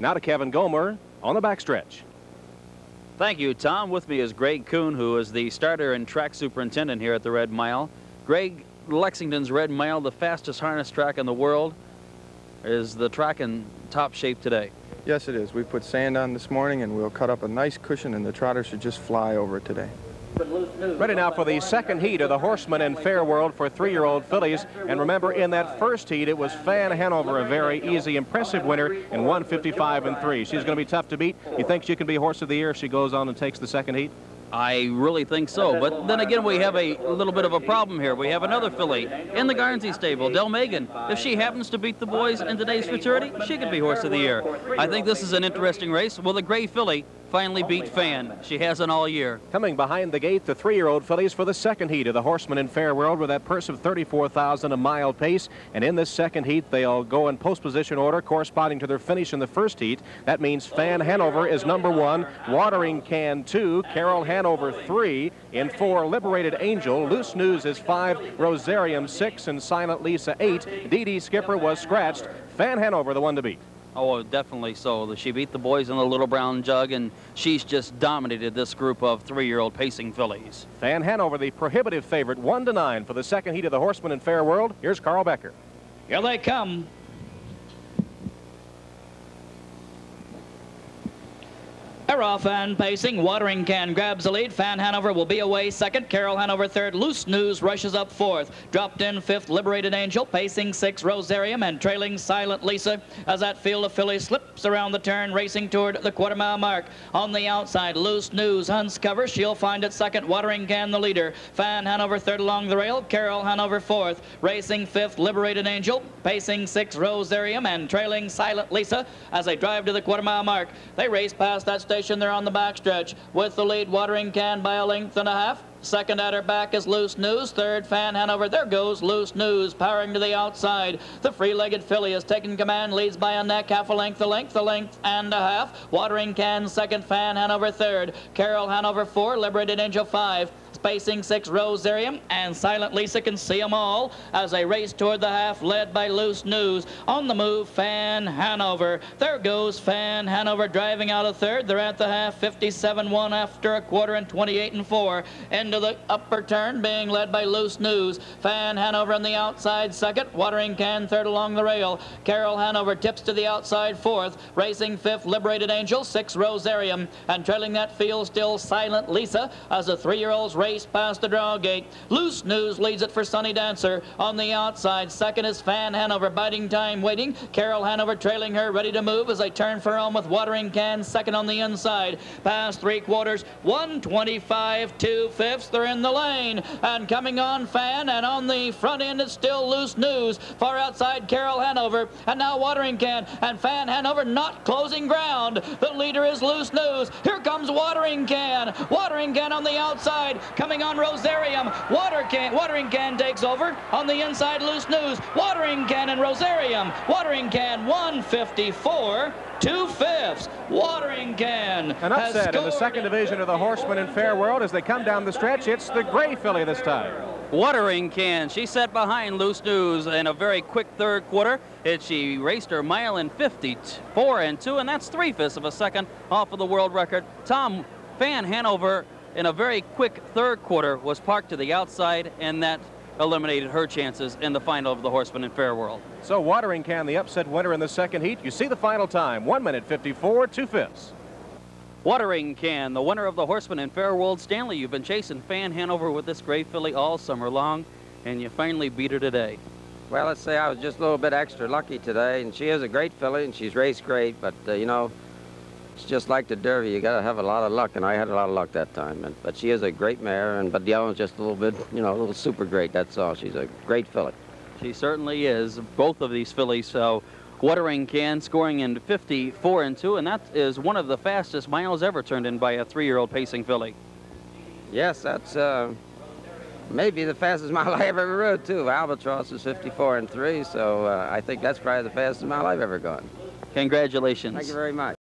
Now to Kevin Gomer on the backstretch. Thank you, Tom. With me is Greg Coon, who is the starter and track superintendent here at the Red Mile. Greg, Lexington's Red Mile, the fastest harness track in the world. Is the track in top shape today? Yes, it is. We put sand on this morning, and we'll cut up a nice cushion, and the trotter should just fly over it today. Ready now for the second heat of the Horseman and Fair World for three-year-old fillies. And remember, in that first heat, it was Fan Hanover, a very easy, impressive winner in 155 and 3. She's going to be tough to beat. You think she can be Horse of the Year if she goes on and takes the second heat? I really think so. But then again, we have a little bit of a problem here. We have another filly in the Garnsey stable, Delmegan. If she happens to beat the boys in today's futurity, she could be Horse of the Year. I think this is an interesting race. Will the gray filly finally beat Fan. She hasn't all year. Coming behind the gate, the three-year-old fillies for the second heat of the Horseman and Fair World with that purse of 34,000 a mile pace. And in this second heat, they'll go in post position order corresponding to their finish in the first heat. That means Fan Hanover is number one, Watering Can two, Carol Hanover three, in four, Liberated Angel, Loose News is five, Rosarium six, and Silent Lisa eight. Dee Dee Skipper was scratched. Fan Hanover the one to beat. Oh, definitely so. She beat the boys in the Little Brown Jug, and she's just dominated this group of three-year-old pacing fillies. Fan Hanover, the prohibitive favorite, one to nine for the second heat of the Horseman and Fair World. Here's Carl Becker. Here they come. They're and pacing. Watering Can grabs the lead. Fan Hanover will be away second. Carol Hanover third. Loose News rushes up fourth. Dropped in fifth. Liberated Angel. Pacing six. Rosarium and trailing Silent Lisa as that field of fillies slips around the turn, racing toward the quarter mile mark. On the outside, Loose News hunts cover. She'll find it second. Watering Can the leader. Fan Hanover third along the rail. Carol Hanover fourth. Racing fifth. Liberated Angel. Pacing six. Rosarium and trailing Silent Lisa as they drive to the quarter mile mark. They race past that station station there on the backstretch with the lead watering can by a length and a half. Second at her back is Loose News. Third, Fan Hanover. There goes Loose News, powering to the outside. The free-legged filly has taken command, leads by a neck, half a length, a length, a length and a half. Watering Can second, Fan Hanover third. Carol Hanover four, Liberated Angel five. Spacing six, Rosarium, and Silent Lisa can see them all as they race toward the half, led by Loose News. On the move, Fan Hanover. There goes Fan Hanover driving out of third. They're at the half, 57-1 after a quarter and 28 and 4. Into the upper turn, being led by Loose News. Fan Hanover on the outside second. Watering Can third along the rail. Carol Hanover tips to the outside fourth. Racing fifth, Liberated Angel, six, Rosarium. And trailing that field still Silent Lisa as the three-year-olds race race past the draw gate. Loose News leads it for Sunny Dancer. On the outside, second is Fan Hanover, biding time waiting. Carol Hanover trailing her, ready to move as they turn for home with Watering Can second on the inside. Past three quarters, 125, two fifths. They're in the lane. And coming on Fan, and on the front end it's still Loose News. Far outside, Carol Hanover. And now Watering Can and Fan Hanover not closing ground. The leader is Loose News. Here comes Watering Can. Watering Can on the outside. Coming on Rosarium. Water can, watering can takes over. On the inside, loose news. Watering can and Rosarium. Watering can 154. Two fifths. Watering can. An upset in the second division of the Horseman and Fair World as they come down the stretch. It's the gray filly this time. Watering can. She set behind Loose News in a very quick third quarter. It, she raced her mile in 54 and 2, and that's three fifths of a second off of the world record. Tom Fan Hanover in a very quick third quarter was parked to the outside, and that eliminated her chances in the final of the Horseman and Fair World. So Watering Can, the upset winner in the second heat. You see the final time, 1 minute 54, 2 fifths. Watering Can, the winner of the Horseman and Fair World. Stanley, you've been chasing Fan Hanover with this great filly all summer long, and you finally beat her today. Well, let's say I was just a little bit extra lucky today, and she is a great filly, and she's raced great, but, uh, you know, it's just like the Derby. You got to have a lot of luck, and I had a lot of luck that time. And, but she is a great mare, and but the other one's just a little bit, you know, a little super great. That's all. She's a great filly. She certainly is. Both of these fillies. So, Watering Can scoring in 54 and 2, and that is one of the fastest miles ever turned in by a three-year-old pacing filly. Yes, that's uh, maybe the fastest mile I've ever rode too. Albatross is 54 and 3, so uh, I think that's probably the fastest mile I've ever gone. Congratulations. Thank you very much.